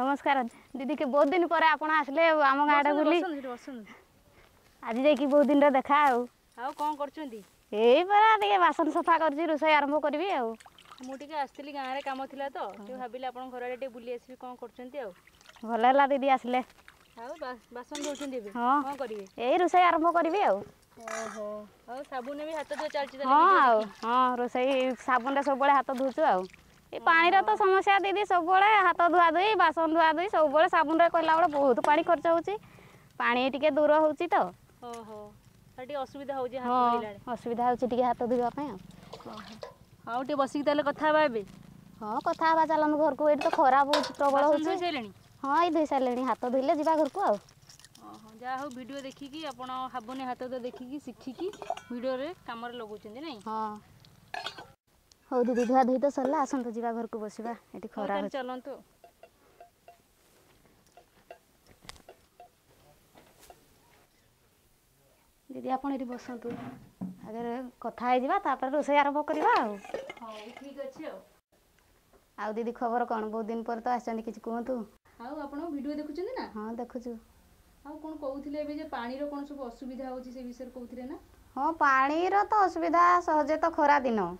নমস্কার দিদি কে বহুত দিন পরে আপন আসলে আম গাঁড়ে বুলি আজি যাইকি বহুত দিন দেখা আউ আউ কোন করছন্তি এই পরা টিকে বাসন সফা করছি রোষেই আরম্ভ করবি আউ ମୁଁ ଟିକେ ଆସିଥିଲି ଗାଁରେ କାମ ଥିଲା ତ ଟିକେ ଭାବିଲି ଆପଣଙ୍କ ଘର ଆଡ଼େ ଟିକେ ବୁଲି ଆସିବି କ'ଣ କରୁଛନ୍ତି ଆଉ ଭଲ ହେଲା ଦିଦି ଆସିଲେ ଆଉ ବାସନ ଧୋଉଛନ୍ତି ଏବେ ହଁ କ'ଣ କରିବେ ଏଇ ରୋଷେଇ ଆରମ୍ଭ କରିବି ଆଉ ଓହୋ ଆଉ ସାବୁନ ବି ହାତ ଧୋଇ ଚାଲିଛି ହଁ ଆଉ ହଁ ରୋଷେଇ ସାବୁନରେ ସବୁବେଳେ ହାତ ଧୋଉଛୁ ଆଉ ଏ ପାଣିର ତ ସମସ୍ୟା ଦିଦି ସବୁବେଳେ ହାତ ଧୁଆ ଧୁଇ ବାସନ ଧୁଆ ଧୁଇ ସବୁବେଳେ ସାବୁନରେ କହିଲା ବେଳେ ବହୁତ ପାଣି ଖର୍ଚ୍ଚ ହେଉଛି ପାଣି ଟିକେ ଦୂର ହେଉଛି ତ ଅସୁବିଧା ହେଉଛି ଅସୁବିଧା ହେଉଛି ଟିକେ ହାତ ଧୋଇବା ପାଇଁ ଆଉ ଟିକେ ବସିକି ତାହେଲେ କଥା ହେବା ଏବେ ହଁ କଥା ହେବା ଚାଲନ୍ତୁ ଘରକୁ ଏଠି ତ ଖରାପ ହେଉଛି ପ୍ରବଳ ହେଉଛି ହଁ ଏଇ ଧୋଇ ସାରିଲେଣି ହାତ ଧୋଇଲେ ଯିବା ଘରକୁ ଆଉ ଯାହା ହଉ ଭିଡ଼ିଓ ଦେଖିକି ଆପଣ ହାବୁନି ହାତ ଦେଖିକି ଶିଖିକି ଭିଡ଼ିଓରେ କାମରେ ଲଗାଉଛନ୍ତି ନାଇଁ ହଁ ହଉ ଦିଦି ଧୁଆ ଧୋଇ ତ ସରିଲା ଆସନ୍ତୁ ଯିବା ଘରକୁ ବସିବା ଏଠି ଖରା ଚାଲନ୍ତୁ ଦିଦି ଆପଣ ଏଠି ବସନ୍ତୁ ଆଗରେ କଥା ହେଇଯିବା ତାପରେ ରୋଷେଇ ଆରମ୍ଭ କରିବା ଆଉ ଠିକ ଅଛି ଆଉ ଦିଦି ଖବର କ'ଣ ବହୁତ ଦିନ ପରେ ତ ଆସିଛନ୍ତି କିଛି କୁହନ୍ତୁ ଆଉ ଆପଣ ଭିଡ଼ିଓ ଦେଖୁଛନ୍ତି ନା ହଁ ଦେଖୁଛୁ ଆଉ କ'ଣ କହୁଥିଲେ ଏବେ ଯେ ପାଣିର କ'ଣ ସବୁ ଅସୁବିଧା ହେଉଛି ସେ ବିଷୟରେ କହୁଥିଲେ ନା ହଁ ପାଣିର ତ ଅସୁବିଧା ସହଜେ ତ ଖରାଦିନ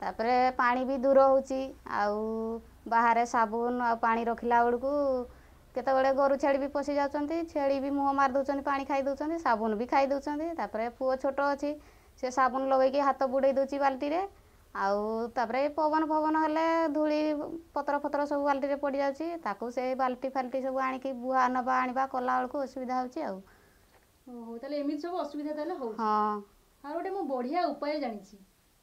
ତାପରେ ପାଣି ବି ଦୂର ହେଉଛି ଆଉ ବାହାରେ ସାବୁନ ଆଉ ପାଣି ରଖିଲା ବେଳକୁ କେତେବେଳେ ଗୋରୁ ଛେଳି ବି ପଶି ଯାଉଛନ୍ତି ଛେଳି ବି ମୁହଁ ମାରି ଦେଉଛନ୍ତି ପାଣି ଖାଇ ଦେଉଛନ୍ତି ସାବୁନ ବି ଖାଇ ଦେଉଛନ୍ତି ତାପରେ ପୁଅ ଛୋଟ ଅଛି ସେ ସାବୁନ ଲଗେଇକି ହାତ ବୁଡ଼େଇ ଦେଉଛି ବାଲ୍ଟିରେ ଆଉ ତାପରେ ପବନ ଫବନ ହେଲେ ଧୂଳି ପତ୍ର ଫତ୍ର ସବୁ ବାଲ୍ଟିରେ ପଡ଼ିଯାଉଛି ତାକୁ ସେଇ ବାଲ୍ଟି ଫାଲ୍ଟି ସବୁ ଆଣିକି ବୁହା ନେବା ଆଣିବା କଲାବେଳକୁ ଅସୁବିଧା ହେଉଛି ଆଉ ତାହେଲେ ଏମିତି ସବୁ ଅସୁବିଧା ତାହେଲେ ହଁ ଆଉ ଗୋଟେ ମୁଁ ବଢ଼ିଆ ଉପାୟ ଜାଣିଛି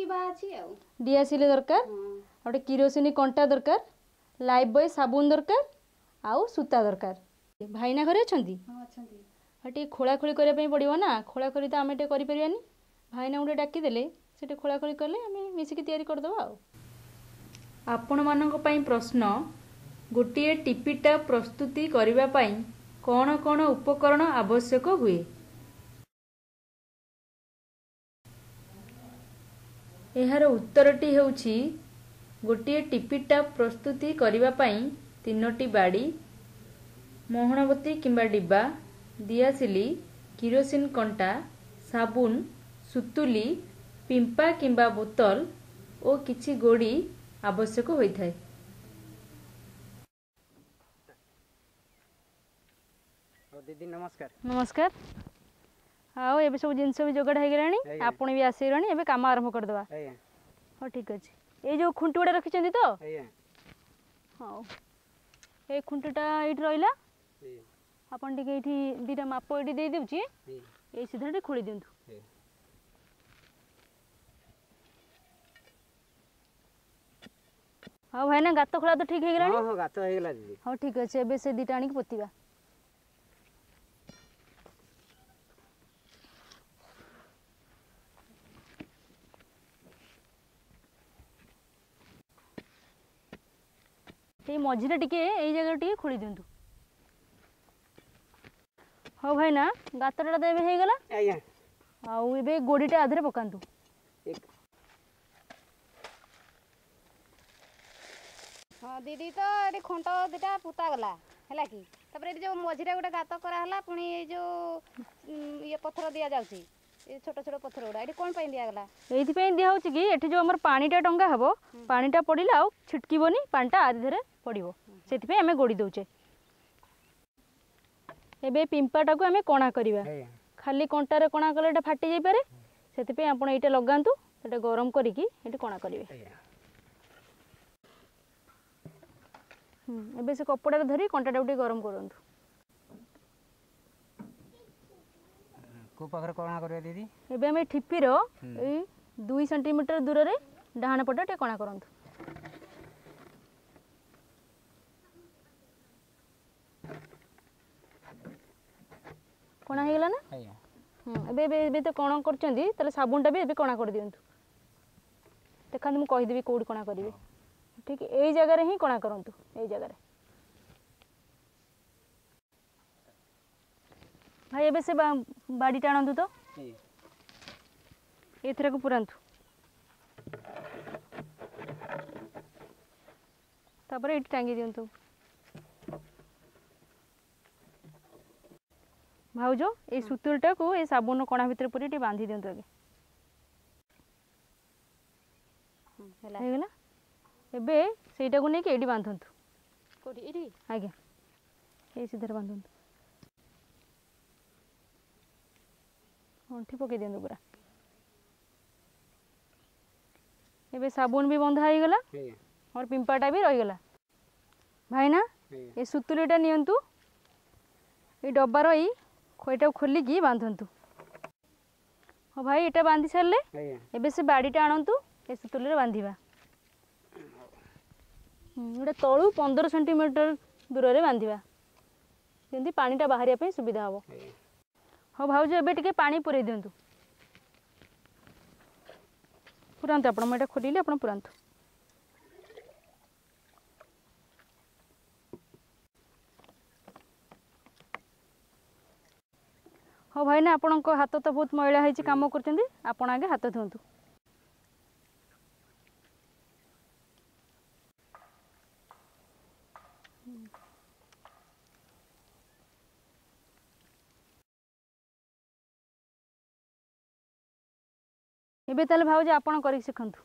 ডিবা আছে আও ডিয়াসিল দরকার আর কিরোসিন কন্টা দরকার লাইফ বয় সাবুন দরকার আউ সুতা দরকার ভাইনা ঘরে অনেক আর টিকে খোলাখোলি করা পড়ব না খোলাখোলি তো আমি টিকে করে পারি ভাইনা গোটে ডাকিদেলে সেটি খোলাখোলি কলে আমি মিশিকি তৈরি করেদেবা আও ଆପଣମାନଙ୍କ ପାଇଁ ପ୍ରଶ୍ନ ଗୋଟିଏ ଟିପିଟା ପ୍ରସ୍ତୁତି କରିବା ପାଇଁ କ'ଣ କ'ଣ ଉପକରଣ ଆବଶ୍ୟକ ହୁଏ ଏହାର ଉତ୍ତରଟି ହେଉଛି ଗୋଟିଏ ଟିପିଟାପ୍ ପ୍ରସ୍ତୁତି କରିବା ପାଇଁ ତିନୋଟି ବାଡ଼ି ମହଣବତୀ କିମ୍ବା ଡିବା ଦିଆସିଲି କିରୋସିନ କଣ୍ଟା ସାବୁନ ସୁତୁଲି ପିମ୍ପା କିମ୍ବା ବୋତଲ ଓ କିଛି ଗୋଡ଼ି ଆବଶ୍ୟକ ହୋଇଥାଏ ଦିଦି ନମସ୍କାର ନମସ୍କାର ଆଉ ଏବେ ସବୁ ଜିନିଷ ବି ଯୋଗାଡ଼ ହେଇଗଲାଣି ଆପଣ ବି ଆସିଗଲାଣି ଏବେ କାମ ଆରମ୍ଭ କରିଦେବା ହଉ ଠିକ୍ ଅଛି ଏଇ ଯେଉଁ ଖୁଣ୍ଟି ଗୁଡ଼ା ରଖିଛନ୍ତି ତ ହଉ ଏଇ ଖୁଣ୍ଟିଟା ଏଇଠି ରହିଲା ଆପଣ ଟିକେ ଏଇଠି ଦୁଇଟା ମାପ ଏଇଠି ଦେଇଦେଉଛି ଏଇ ସିଧା ଟିକେ ଖୋଳି ଦିଅନ୍ତୁ ହଉ ଭାଇନା ଗାତ ଖୋଳା ତ ଠିକ୍ ହେଇଗଲାଣି ହଉ ଠିକ୍ ଅଛି ଏବେ ସେ ଦୁଇଟା ଆଣିକି ପୋତିବା মঝিটা টিকিয়ে এই জায়গাটা টিকিয়ে খোলি দিন্তু হো ভাই না গাতটা তো এবে হয়ে গেল আজ্ঞা আউ এবে গোড়িটা আধরে পকান্তু হ্যাঁ দিদি তো এটি খুঁট দুটা পুতা গলা হল কি তারপরে এটি যে মঝিটা গোটে গাত করা হলা পুনি এই যে ইয়ে পথর দিয়া যাচ্ছে ছোট ছোট পথর গুড়া এটি কোন পাই দিয়াগলা এইথিপাই দিয়া হচ্ছে কি এটি যে আমার পানিটা টঙ্গা হব পানিটা পড়িলে আউ ছিটকিবনি পানিটা আধিরে পড়িব সেইপাই আমি গোড়ি দেউছে এবে পিম্পাটাকে আমি কণা করিবা খালি কণ্টারে কণা কলে এটা ফাটি যাইপারে সেইপাই আপনার এইটা লগাতু এটা গরম করিকি এটি কণা করবে এবে সে কপড়াটা ধরি কণ্টাটাকে গরম করতু କୋଉ ପାଖରେ କଣା କରିବା ଦିଦି ଏବେ ଆମେ ଠିପିର ଏଇ ଦୁଇ ସେଣ୍ଟିମିଟର ଦୂରରେ ଡାହାଣ ପଟ ଟିକେ କଣା କରନ୍ତୁ କଣା ହେଇଗଲା ନା ଏବେ ଏବେ ଏବେ ତ କଣା କରୁଛନ୍ତି ତାହେଲେ ସାବୁନଟା ବି ଏବେ କଣା କରିଦିଅନ୍ତୁ ଦେଖାନ୍ତୁ ମୁଁ କହିଦେବି କେଉଁଠି କଣା କରିବେ ଠିକ୍ ଏଇ ଜାଗାରେ ହିଁ କଣା କରନ୍ତୁ ଏଇ ଜାଗାରେ ভাই এবে সে বাড়িটা আনন্তু তো এথরাকু পুরান্তু তারপরে এটি টাঙ্গি দিন্তু ভাউজ এই সুতুলটাকু এই সাবুন কণা ভিতরে পুরি টি বাঁধি দিন্তু আগে ହେଇଗଲା ଏବେ ସେଇଟାକୁ ନେଇକି ଏଇଠି ବାନ୍ଧନ୍ତୁ କୋଉଠି ଏଇଠି ଆଜ୍ଞା ଏଇ ସିଧାରେ ବାନ୍ଧନ୍ତୁ ଗଣ୍ଠି ପକାଇ ଦିଅନ୍ତୁ ପୁରା ଏବେ ସାବୁନ ବି ବନ୍ଧା ହେଇଗଲା ମୋର ପିମ୍ପାଟା ବି ରହିଗଲା ଭାଇନା ଏ ସୁତୁଲିଟା ନିଅନ୍ତୁ ଏଇ ଡବାର ଏଇ ଏଇଟାକୁ ଖୋଲିକି ବାନ୍ଧନ୍ତୁ ହଁ ଭାଇ ଏଇଟା ବାନ୍ଧି ସାରିଲେ ଏବେ ସେ ବାଡ଼ିଟା ଆଣନ୍ତୁ ଏ ସୁତୁଲିରେ ବାନ୍ଧିବା ଗୋଟେ ତଳୁ ପନ୍ଦର ସେଣ୍ଟିମିଟର ଦୂରରେ ବାନ୍ଧିବା ଯେମିତି ପାଣିଟା ବାହାରିବା ପାଇଁ ସୁବିଧା ହେବ ହଉ ଭାଉଜ ଏବେ ଟିକେ ପାଣି ପୁରେଇ ଦିଅନ୍ତୁ ପୁରାନ୍ତୁ ଆପଣ ମୁଁ ଏଇଟା ଖୋଲିଲି ଆପଣ ପୁରାନ୍ତୁ ହଉ ଭାଇନା ଆପଣଙ୍କ ହାତ ତ ବହୁତ ମଇଳା ହେଇଛି କାମ କରୁଛନ୍ତି ଆପଣ ଆଗେ ହାତ ଧୁଅନ୍ତୁ ଏବେ ତାହେଲେ ଭାଉଜ ଆପଣ କରିକି ଶିଖନ୍ତୁ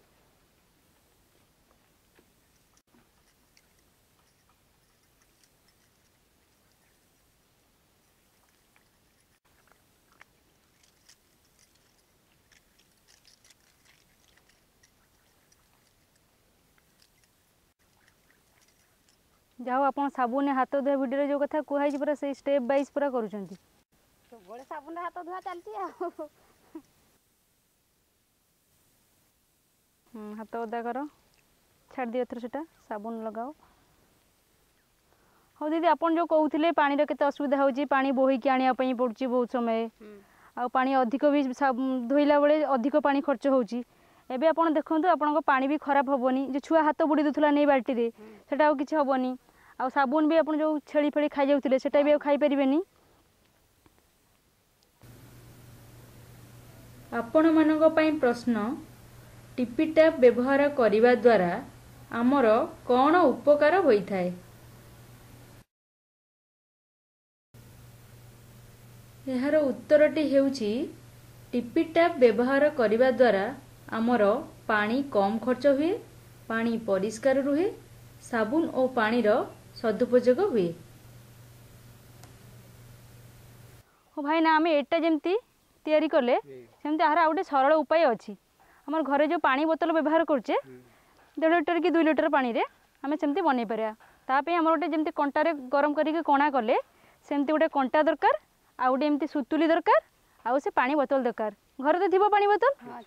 যাও আপনার সাবুনে হাত ধোয়া ভিডিওরে যে কথা কুহাইছি পুরা সেই স্টেপ বাইজ পুরা করছেন সাবুনে হাত ধোয়া চালছি ହାତ ଓଦା କର ଛାଡ଼ି ଦିଅ ଏଥର ସେଟା ସାବୁନ ଲଗାଅ ହଉ ଦିଦି ଆପଣ ଯେଉଁ କହୁଥିଲେ ପାଣିର କେତେ ଅସୁବିଧା ହେଉଛି ପାଣି ବୋହିକି ଆଣିବା ପାଇଁ ପଡ଼ୁଛି ବହୁତ ସମୟ ଆଉ ପାଣି ଅଧିକ ବି ଧୋଇଲା ବେଳେ ଅଧିକ ପାଣି ଖର୍ଚ୍ଚ ହେଉଛି ଏବେ ଆପଣ ଦେଖନ୍ତୁ ଆପଣଙ୍କ ପାଣି ବି ଖରାପ ହେବନି ଯେ ଛୁଆ ହାତ ବୁଡ଼ି ଦେଉଥିଲା ନେଇ ବାଲ୍ଟିରେ ସେଇଟା ଆଉ କିଛି ହେବନି ଆଉ ସାବୁନ ବି ଆପଣ ଯେଉଁ ଛେଳି ଫେଳି ଖାଇଯାଉଥିଲେ ସେଇଟା ବି ଆଉ ଖାଇପାରିବେନି ଆପଣମାନଙ୍କ ପାଇଁ ପ୍ରଶ୍ନ ଟିପି ଟ୍ୟାପ୍ ବ୍ୟବହାର କରିବା ଦ୍ୱାରା ଆମର କ'ଣ ଉପକାର ହୋଇଥାଏ ଏହାର ଉତ୍ତରଟି ହେଉଛି ଟିପି ଟ୍ୟାପ୍ ବ୍ୟବହାର କରିବା ଦ୍ୱାରା ଆମର ପାଣି କମ୍ ଖର୍ଚ୍ଚ ହୁଏ ପାଣି ପରିଷ୍କାର ରୁହେ ସାବୁନ ଓ ପାଣିର ସଦୁପଯୋଗ ହୁଏ ଭାଇନା ଆମେ ଏଇଟା ଯେମିତି ତିଆରି କଲେ ସେମିତି ଏହାର ଆଉ ଗୋଟେ ସରଳ ଉପାୟ ଅଛି আমার ঘরে যে পাঁচ বোতল ব্যবহার করছে দেড় লিটর কি দুই লিটর পানিরে আমি সেমতি বনাই পার তাপরে আমার গোটে যেমন কণ্টার গরম করিকি কণা কলে সেমতি গোটে কণ্টা দরকার আউ গোটে এমতি সুতুলি দরকার আউ সে পানি বোতল দরকার ঘরে তো থাকবে পাঁচ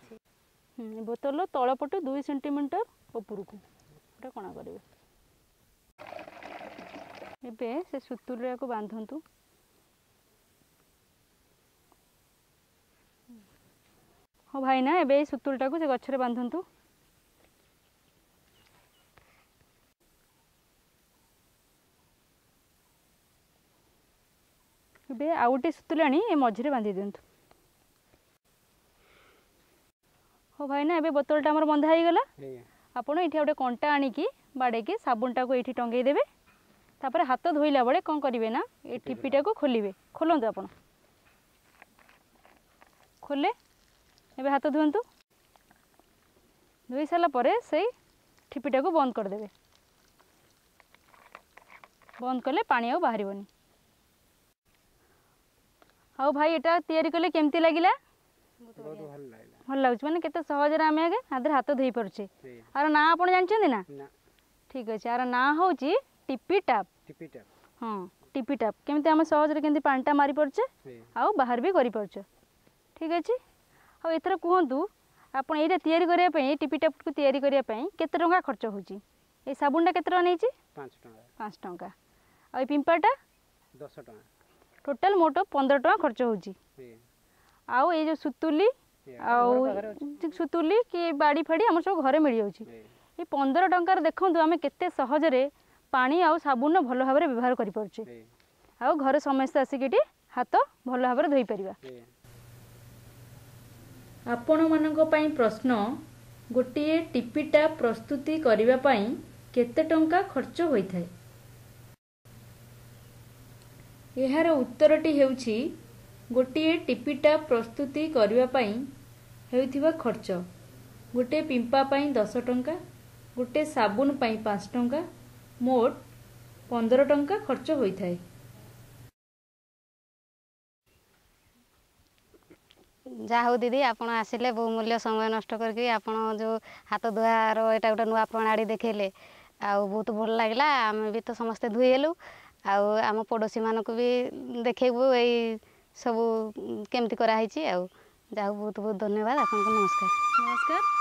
বোতল বোতল তলপটু দুই সেটিমিটর উপরক গোটা কণা করবে এবে সে সুতুলিটাকে বাঁধতু ହଁ ଭାଇନା ଏବେ ଏଇ ସୁତୁଳିଟାକୁ ସେ ଗଛରେ ବାନ୍ଧନ୍ତୁ ଏବେ ଆଉ ଗୋଟେ ସୁତୁଳି ଆଣି ଏ ମଝିରେ ବାନ୍ଧି ଦିଅନ୍ତୁ ହଉ ଭାଇନା ଏବେ ବୋତଲଟା ଆମର ବନ୍ଧା ହେଇଗଲା ଆପଣ ଏଇଠି ଗୋଟେ କଣ୍ଟା ଆଣିକି ବାଡ଼େଇକି ସାବୁନଟାକୁ ଏଇଠି ଟଙ୍ଗେଇ ଦେବେ ତାପରେ ହାତ ଧୋଇଲା ବେଳେ କ'ଣ କରିବେ ନା ଏ ଟିପିଟାକୁ ଖୋଲିବେ ଖୋଲନ୍ତୁ ଆପଣ ଖୋଲେ ଏବେ ହାତ ଧୁଅନ୍ତୁ ଧୋଇ ସାରିଲା ପରେ ସେଇ ଠିପିଟାକୁ ବନ୍ଦ କରିଦେବେ ବନ୍ଦ କଲେ ପାଣି ଆଉ ବାହାରିବନି ଆଉ ଭାଇ ଏଇଟା ତିଆରି କଲେ କେମିତି ଲାଗିଲା ଭଲ ଲାଗୁଛି ମାନେ କେତେ ସହଜରେ ଆମେ ଆଗେ ଆଧିରେ ହାତ ଧୋଇ ପାରୁଛେ ଆର ନାଁ ଆପଣ ଜାଣିଛନ୍ତି ନା ଠିକ ଅଛି ଆର ନାଁ ହେଉଛି ଟିପି ଟାପ୍ ହଁ ଟିପି ଟାପ୍ କେମିତି ଆମେ ସହଜରେ କେମିତି ପାଣିଟା ମାରିପାରୁଛେ ଆଉ ବାହାର ବି କରିପାରୁଛେ ଠିକ ଅଛି ଆଉ ଏଥର କୁହନ୍ତୁ ଆପଣ ଏଇଟା ତିଆରି କରିବା ପାଇଁ ଟିପି ଟାପକୁ ତିଆରି କରିବା ପାଇଁ କେତେ ଟଙ୍କା ଖର୍ଚ୍ଚ ହେଉଛି ଏଇ ସାବୁନଟା କେତେ ଟଙ୍କା ନେଇଛି ପାଞ୍ଚ ଟଙ୍କା ଆଉ ଏ ପିମ୍ପାଟା ଦଶ ଟଙ୍କା ଟୋଟାଲ ମୋଟ ପନ୍ଦର ଟଙ୍କା ଖର୍ଚ୍ଚ ହେଉଛି ଆଉ ଏଇ ଯେଉଁ ସୁତୁଲି ଆଉ ସୁତୁଲି କି ବାଡ଼ି ଫାଡ଼ି ଆମର ସବୁ ଘରେ ମିଳିଯାଉଛି ଏଇ ପନ୍ଦର ଟଙ୍କାରେ ଦେଖନ୍ତୁ ଆମେ କେତେ ସହଜରେ ପାଣି ଆଉ ସାବୁନର ଭଲ ଭାବରେ ବ୍ୟବହାର କରିପାରୁଛେ ଆଉ ଘରେ ସମସ୍ତେ ଆସିକି ଏଠି ହାତ ଭଲ ଭାବରେ ଧୋଇପାରିବା ଆପଣମାନଙ୍କ ପାଇଁ ପ୍ରଶ୍ନ ଗୋଟିଏ ଟିପିଟା ପ୍ରସ୍ତୁତି କରିବା ପାଇଁ କେତେ ଟଙ୍କା ଖର୍ଚ୍ଚ ହୋଇଥାଏ ଏହାର ଉତ୍ତରଟି ହେଉଛି ଗୋଟିଏ ଟିପିଟା ପ୍ରସ୍ତୁତି କରିବା ପାଇଁ ହେଉଥିବା ଖର୍ଚ୍ଚ ଗୋଟିଏ ପିମ୍ପା ପାଇଁ ଦଶ ଟଙ୍କା ଗୋଟିଏ ସାବୁନ ପାଇଁ ପାଞ୍ଚ ଟଙ୍କା ମୋଟ ପନ୍ଦର ଟଙ୍କା ଖର୍ଚ୍ଚ ହୋଇଥାଏ ଯାହା ହଉ ଦିଦି ଆପଣ ଆସିଲେ ବହୁ ମୂଲ୍ୟ ସମୟ ନଷ୍ଟ କରିକି ଆପଣ ଯେଉଁ ହାତ ଧୁଆର ଏଇଟା ଗୋଟେ ନୂଆ ପ୍ରଣାଳୀ ଦେଖେଇଲେ ଆଉ ବହୁତ ଭଲ ଲାଗିଲା ଆମେ ବି ତ ସମସ୍ତେ ଧୁଇ ହେଲୁ ଆଉ ଆମ ପଡ଼ୋଶୀମାନଙ୍କୁ ବି ଦେଖେଇବୁ ଏଇ ସବୁ କେମିତି କରାହେଇଛି ଆଉ ଯାହା ହଉ ବହୁତ ବହୁତ ଧନ୍ୟବାଦ ଆପଣଙ୍କୁ ନମସ୍କାର ନମସ୍କାର